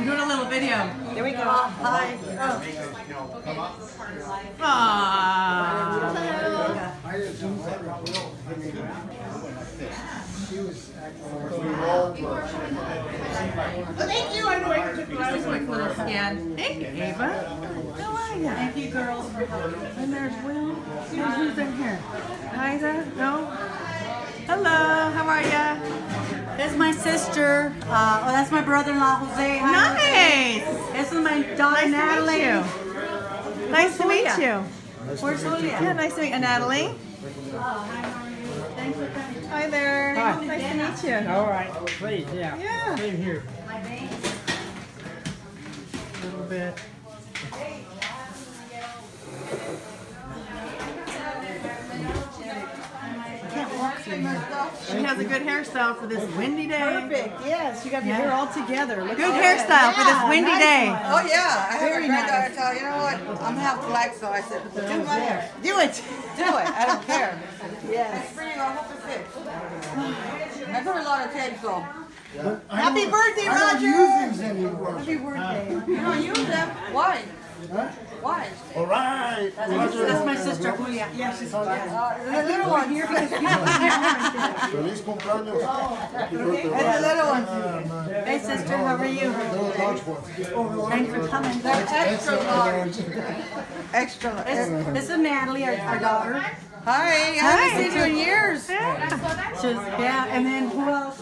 I'm doing a little video. There we go. Oh, hi. Oh. Thank you. I'm going to just a quick little scan. Thank you, Ava. How are you? Thank you, girls, for helping. And there's Will. Who's, who's in here? Liza? No? Hello. How are you? There's my sister. Uh, oh, that's my brother-in-law, Jose. Hi, Nice. Jose. This is my daughter, Nice Natalie. to meet you. Nice to meet you. Where's Julia? Yeah, nice to meet you, Natalie. Thanks for coming. Hi there. Hi. Nice to meet you. All right, please, yeah. Yeah. Same here. A little bit. She has a good hairstyle for this windy day. Perfect. Yes, you got your hair all together. Look Good at hairstyle for this windy nice day. one. Oh yeah, I had Very a granddaughter nice. tell you know what? I'm half black, so I said, do my hair. Do it. Do it. I don't care. Yes. It's for you. I hope it fits. I got a lot of tapes though. Happy birthday, I don't Roger. use these anymore. Happy birthday. You don't use them. Why? Why? All right. That's my sister, Julia. Yeah, she's Uh, the little one. here. Feliz cumpleaños. Happy. And the little one. Hey, sister, how are you? No large one. Thanks for coming. They're extra large. Extra large. This, this is Natalie, our, our daughter. Hi. I haven't seen you in years. She's, yeah, and then who else?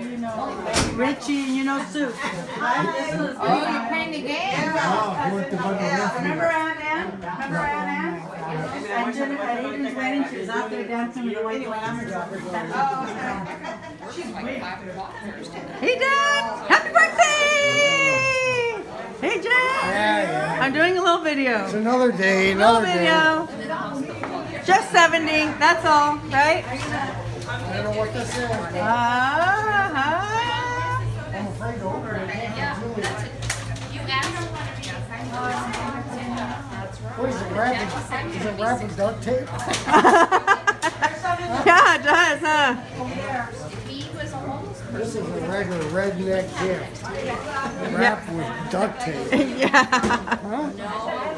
You know, Richie, and you know Sue. Oh, you're playing the game. Remember Aunt Ann? Remember Aunt Ann? And Jennifer, at Adrian's wedding, she was out there dancing with the white Anyway, I'm her daughter. Hey, Dad. Happy birthday. Hey, Dad. I'm doing a little video. It's another day, Little another day. Just 70. That's all, right? I don't know what this is. Ah, I'm afraid to open it. What is it, wrapping? Is it wrapping duct tape? yeah, it does, huh? This is a regular redneck gift. Wrapped with duct tape. yeah.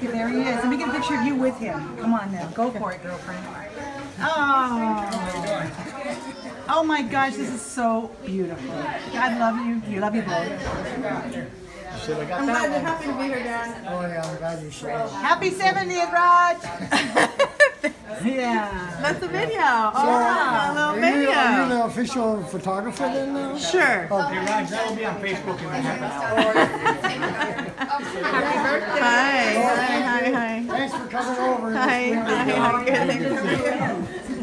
Look, there he is. Let me get a picture of you with him. Come on now, go for it, girlfriend. Oh. Oh my gosh, this is so beautiful. I love you. You love you both. I'm glad you're happy to be here, Dad. Oh yeah, I'm glad you showed up. Happy 70th, Raj. yeah. That's a video. Oh, a little Are you, are you the official photographer then now? Sure. Oh. Hey, Raj, that'll be on Facebook in a half an hour. Happy birthday. Hi. Hi, hi, hi. Thanks for coming over. Hi. Hi. Hi. Good. Thanks for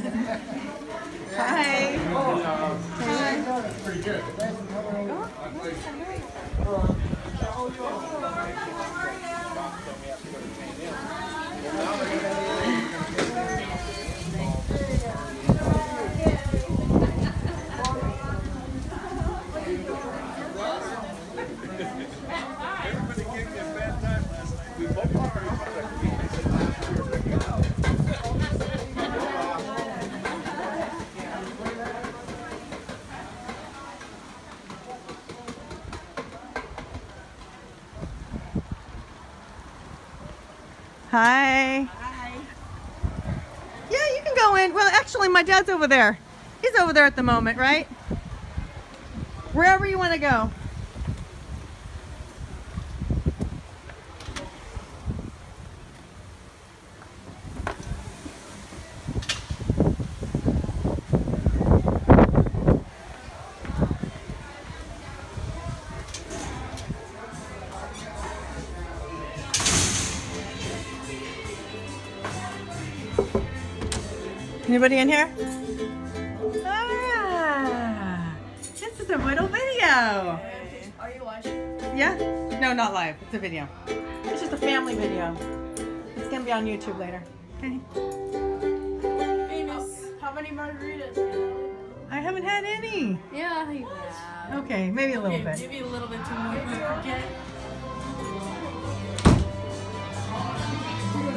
Hi. Yeah, you can go in. Well, actually, my dad's over there. He's over there at the moment, right? Wherever you want to go. Anybody in here? Ah, this is a little video. Are you watching? Yeah? No, not live. It's a video. It's just a family video. It's gonna be on YouTube later. Okay. Venus, how many margaritas? I haven't had any. Yeah, you have. Okay, maybe a little Okay, bit. maybe a little bit too much.